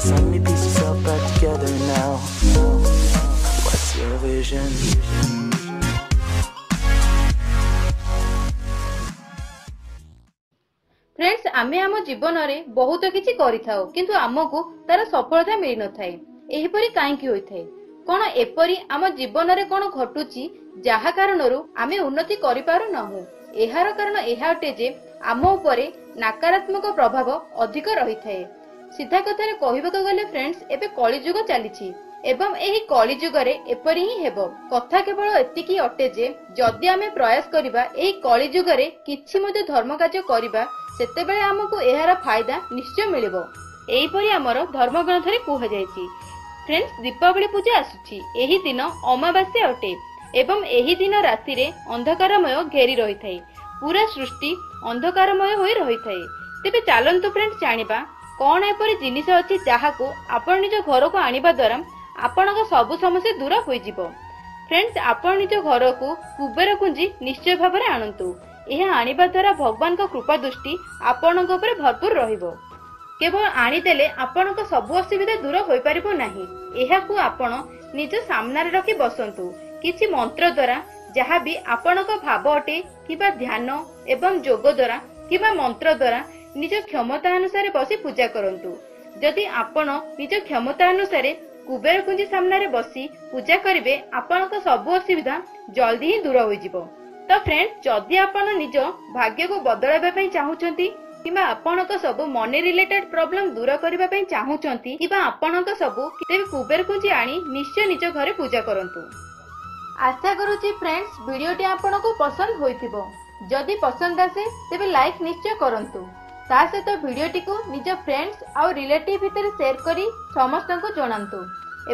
Me piece yourself back together now. What's your vision? Friends ଆମେ ଆମ ଜୀବନରେ ବହୁତ କିଛି କରିଥାଉ କିନ୍ତୁ ଆମକୁ ତାର ସଫଳତା ମିଳିନଥାଏ ଏହିପରି କାହିଁକି ହୋଇଥାଏ କଣ ଏପରି ଆମ ଜୀବନରେ କଣ ଘଟୁଛି ଯାହା କାରଣରୁ ଆମେ ଉନ୍ନତି କରିପାରୁନାହୁଁ ଏହାର କାରଣ ଏହା ଅଟେ ଯେ ଆମ ଉପରେ ନକାରାତ୍ମକ ପ୍ରଭାବ ଅଧିକ ରହିଥାଏ ସିଧା କଥାରେ କହିବାକୁ ଗଲେ ଫ୍ରେଣ୍ଡସ୍ ଏବେ କଳିଯୁଗ ଚାଲିଛି। ଏବଂ ଏହି କଳିଯୁଗରେ ଏପରି ହିଁ ହେବ। କଥା କେବଳ ଏତିକି ଅଟେ ଯେ ଯଦି ଆମେ ପ୍ରୟାସ କରିବା ଏହି କଳିଯୁଗରେ କିଛି ମଧ୍ୟ ଧର୍ମ କାର୍ଯ୍ୟ କରିବା ସେତେବେଳେ ଆମକୁ ଏହାର ଫାଇଦା ନିଶ୍ଚୟ ମିଳିବ। ଏହିପରି ଆମର ଧର୍ମଗ୍ରନ୍ଥରେ କୁହାଯାଇଛି। ଫ୍ରେଣ୍ଡସ୍ ଦୀପାବଳି ପୂଜା ଆସୁଛି। ଏହି ଦିନ ଅମାବାସ୍ୟା ଅଟେ ଏବଂ ଏହି ଦିନ ରାତିରେ ଅନ୍ଧକାରମୟ ଘେରି ରହିଥାଏ। ପୁରା ସୃଷ୍ଟି ଅନ୍ଧକାରମୟ ହୋଇ ରହିଥାଏ। ତେବେ ଚାଲନ୍ତୁ ଫ୍ରେଣ୍ଡସ୍ ଜାଣିବା କଣ ଏପରି ଜିନିଷ ଅଛି ଯାହାକୁ ଆପଣ ନିଜ ଘରକୁ ଆଣିବା ଦ୍ୱାରା ଆପଣଙ୍କ ସବୁ ସମସ୍ୟା ଦୂର ହୋଇଯିବ? ଫ୍ରେଣ୍ଡସ୍ ଆପଣ ନିଜ ଘରକୁ କୁବେର କୁଞ୍ଜି ନିଶ୍ଚୟ ଭାବରେ ଆଣନ୍ତୁ। ଏହା ଆଣିବା ଦ୍ୱାରା ଭଗବାନଙ୍କ କୃପା ଦୃଷ୍ଟି ଆପଣଙ୍କ ଉପରେ ଭରପୁର ରହିବ। କେବଳ ଆଣିଦେଲେ ଆପଣଙ୍କ ସବୁ ଅସୁବିଧା ଦୂର ହୋଇପାରିବ ନାହିଁ। ଏହାକୁ ଆପଣ ନିଜ ସାମ୍ନାରେ ରଖି ବସନ୍ତୁ। କିଛି ମନ୍ତ୍ର ଦ୍ୱାରା ଯାହାବି ଆପଣଙ୍କ ଭାବ ଅଟେ କିମ୍ବା ଧ୍ୟାନ ଏବଂ ଯୋଗ ଦ୍ୱାରା କିମ୍ବା ମନ୍ତ୍ର ଦ୍ୱାରା ନିଜ କ୍ଷମତା ଅନୁସାରେ ବସି ପୂଜା କରନ୍ତୁ। ଯଦି ଆପଣ ନିଜ କ୍ଷମତା ଅନୁସାରେ କୁବେର କୁଞ୍ଜି ସାମ୍ନାରେ ବସି ପୂଜା କରିବେ ଆପଣଙ୍କ ସବୁ ଅସୁବିଧା ଜଲ୍ଦି ହିଁ ଦୂର ହୋଇଯିବ। ତ ଫ୍ରେଣ୍ଡ ଯଦି ଆପଣ ନିଜ ଭାଗ୍ୟକୁ ବଦଳାଇବା ପାଇଁ ଚାହୁଁଛନ୍ତି କିମ୍ବା ଆପଣଙ୍କ ସବୁ ମନି ରିଲେଟେଡ୍ ପ୍ରୋବ୍ଲେମ ଦୂର କରିବା ପାଇଁ ଚାହୁଁଛନ୍ତି କିମ୍ବା ଆପଣଙ୍କ ସବୁ ତେବେ କୁବେର କୁଞ୍ଜି ଆଣି ନିଶ୍ଚୟ ନିଜ ଘରେ ପୂଜା କରନ୍ତୁ। ଆଶା କରୁଛି ଫ୍ରେଣ୍ଡସ୍ ଭିଡିଓଟି ଆପଣଙ୍କୁ ପସନ୍ଦ ହୋଇଥିବ। ଯଦି ପସନ୍ଦ ଆସେ ତେବେ ଲାଇକ୍ ନିଶ୍ଚୟ କରନ୍ତୁ। ତା ସହିତ ଭିଡିଓଟିକୁ ନିଜ ଫ୍ରେଣ୍ଡସ୍ ଆଉ ରିଲେଟିଭ ଭିତରେ ସେୟାର କରି ସମସ୍ତଙ୍କୁ ଜଣାନ୍ତୁ।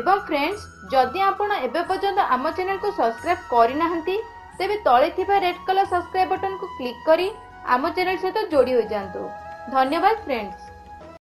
ଏବଂ ଫ୍ରେଣ୍ଡସ୍ ଯଦି ଆପଣ ଏବେ ପର୍ଯ୍ୟନ୍ତ ଆମ ଚ୍ୟାନେଲକୁ ସବସ୍କ୍ରାଇବ କରିନାହାନ୍ତି ତେବେ ତଳେ ଥିବା ରେଡ୍ କଲର ସବସ୍କ୍ରାଇବ ବଟନକୁ କ୍ଲିକ୍ କରି ଆମ ଚ୍ୟାନେଲ ସହିତ ଯୋଡ଼ି ହୋଇଯାଆନ୍ତୁ। ଧନ୍ୟବାଦ ଫ୍ରେଣ୍ଡସ୍